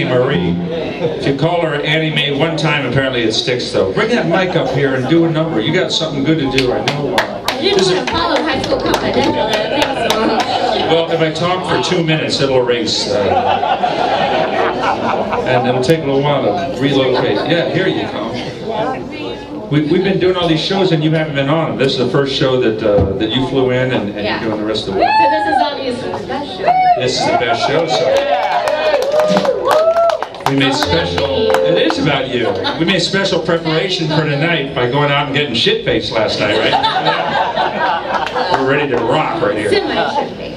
Annie Marie. If you call her Annie Mae one time, apparently it sticks though. Bring that mic up here and do a number. You got something good to do, I know. I didn't want to follow high school confidential, I think so. Well, if I talk for two minutes, it'll erase. Uh, and it'll take a little while to relocate. Yeah, here you come. We, we've been doing all these shows and you haven't been on them. This is the first show that uh, that you flew in and, and Yeah. you're doing the rest of the week. So this is obviously the best show. This is the best show, so we made special. It is about you. We made special preparation for tonight by going out and getting shit faced last night, right? We're ready to rock right here. Semi should be.